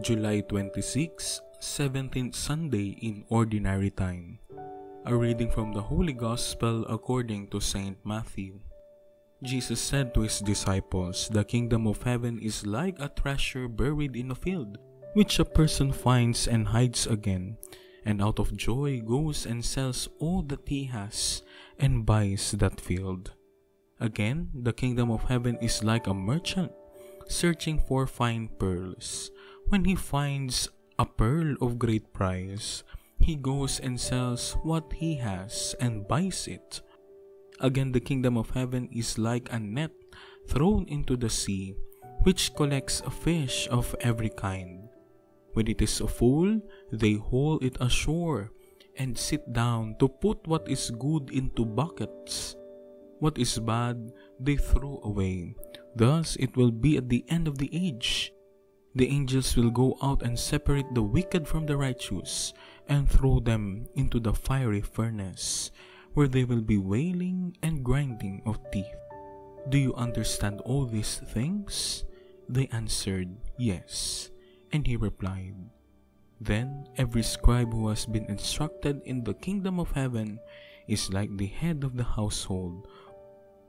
July 26, 17th Sunday in Ordinary Time. A reading from the Holy Gospel according to St. Matthew. Jesus said to his disciples, The kingdom of heaven is like a treasure buried in a field, which a person finds and hides again, and out of joy goes and sells all that he has and buys that field. Again, the kingdom of heaven is like a merchant searching for fine pearls when he finds a pearl of great price, he goes and sells what he has and buys it. Again, the kingdom of heaven is like a net thrown into the sea, which collects a fish of every kind. When it is full, they haul it ashore and sit down to put what is good into buckets. What is bad, they throw away. Thus it will be at the end of the age. The angels will go out and separate the wicked from the righteous and throw them into the fiery furnace, where they will be wailing and grinding of teeth. Do you understand all these things? They answered, Yes. And he replied, Then every scribe who has been instructed in the kingdom of heaven is like the head of the household,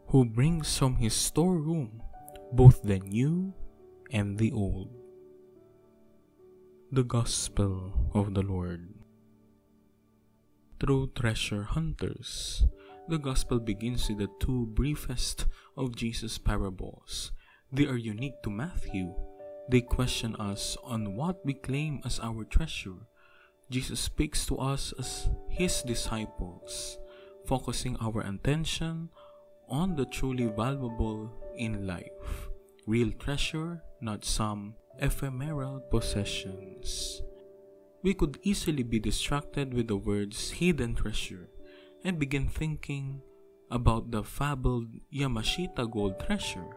who brings from his storeroom both the new and the old. The Gospel of the Lord. True treasure hunters, the Gospel begins with the two briefest of Jesus' parables. They are unique to Matthew. They question us on what we claim as our treasure. Jesus speaks to us as his disciples, focusing our attention on the truly valuable in life. Real treasure, not some ephemeral possessions. We could easily be distracted with the words hidden treasure and begin thinking about the fabled Yamashita gold treasure.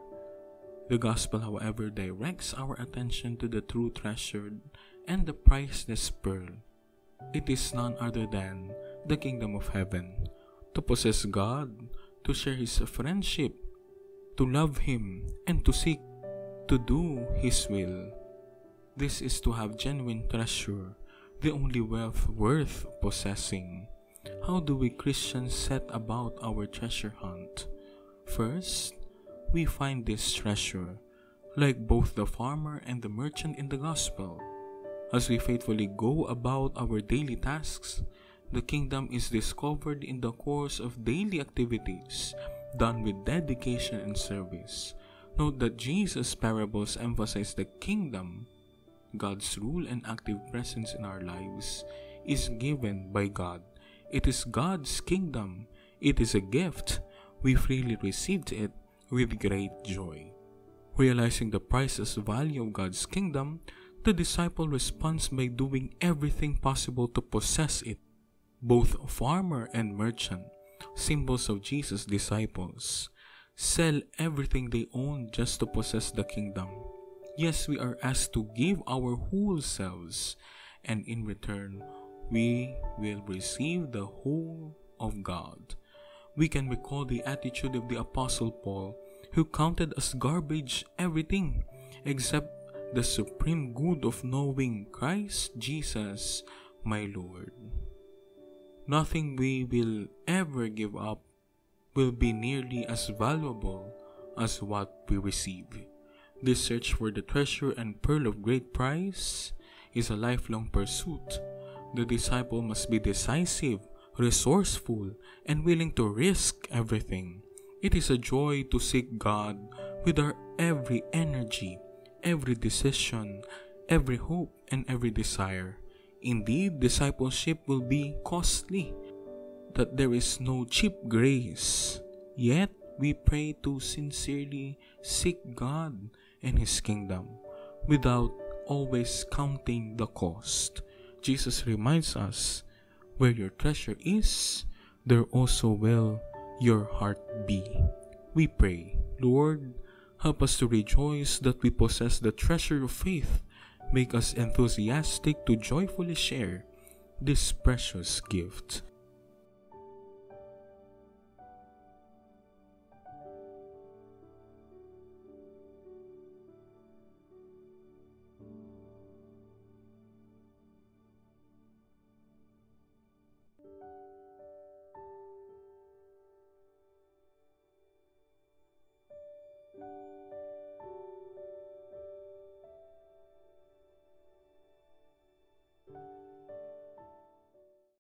The gospel, however, directs our attention to the true treasure and the priceless pearl. It is none other than the kingdom of heaven. To possess God, to share His friendship, to love Him, and to seek to do His will. This is to have genuine treasure, the only wealth worth possessing. How do we Christians set about our treasure hunt? First, we find this treasure, like both the farmer and the merchant in the Gospel. As we faithfully go about our daily tasks, the kingdom is discovered in the course of daily activities done with dedication and service. Note that Jesus' parables emphasize the kingdom. God's rule and active presence in our lives is given by God. It is God's kingdom. It is a gift. We freely received it with great joy. Realizing the priceless value of God's kingdom, the disciple responds by doing everything possible to possess it. Both farmer and merchant, symbols of Jesus' disciples, sell everything they own just to possess the kingdom. Yes, we are asked to give our whole selves, and in return, we will receive the whole of God. We can recall the attitude of the Apostle Paul, who counted as garbage everything except the supreme good of knowing Christ Jesus, my Lord. Nothing we will ever give up will be nearly as valuable as what we receive. This search for the treasure and pearl of great price is a lifelong pursuit. The disciple must be decisive, resourceful, and willing to risk everything. It is a joy to seek God with our every energy, every decision, every hope, and every desire. Indeed, discipleship will be costly that there is no cheap grace. Yet we pray to sincerely seek God and His kingdom without always counting the cost. Jesus reminds us where your treasure is, there also will your heart be. We pray, Lord, help us to rejoice that we possess the treasure of faith. Make us enthusiastic to joyfully share this precious gift.